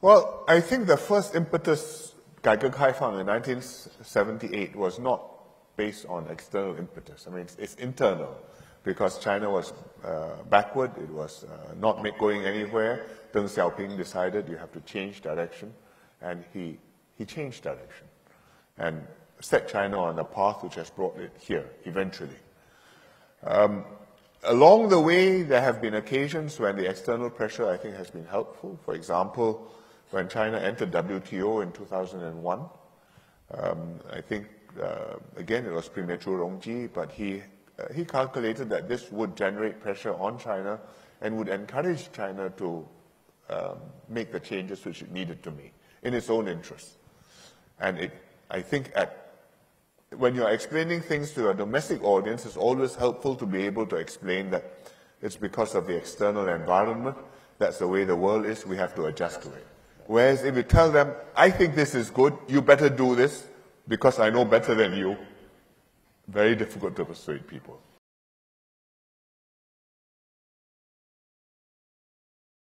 Well, I think the first impetus gaige kaifang in 1978 was not based on external impetus. I mean, it's, it's internal because China was uh, backward, it was uh, not going anywhere. Deng Xiaoping decided you have to change direction, and he, he changed direction and set China on a path which has brought it here eventually. Um, along the way, there have been occasions when the external pressure, I think, has been helpful. For example, when China entered WTO in 2001, um, I think, uh, again, it was Premier Zhu Rongji, but he, uh, he calculated that this would generate pressure on China and would encourage China to um, make the changes which it needed to make in its own interest. And it, I think at when you're explaining things to a domestic audience, it's always helpful to be able to explain that it's because of the external environment. That's the way the world is. We have to adjust to it. Whereas if you tell them, I think this is good, you better do this because I know better than you, very difficult to persuade people.